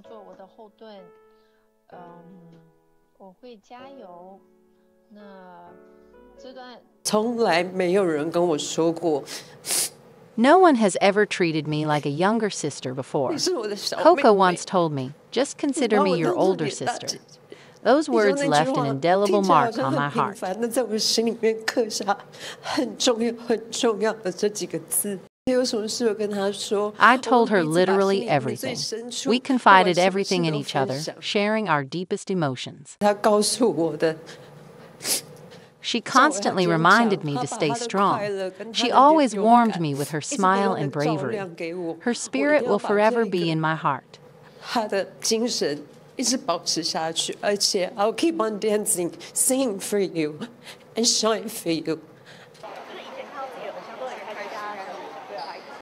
们做我的后盾，嗯，我会加油。那这段从来没有人跟我说过 No one has ever treated me like a younger sister before. 你是我的小妹 Coco 妹 once told me, just 你 consider 把 me 我 your 当作 older 你的大 sister. 姐姐 Those 你说 words 那句 left 话 an indelible 听起来好 mark 像 on 很 my 平 heart. I told her literally everything. We confided everything in each other, sharing our deepest emotions. She constantly reminded me to stay strong. She always warmed me with her smile and bravery. Her spirit will forever be in my heart. I'll keep on dancing, singing for you, and shine for you.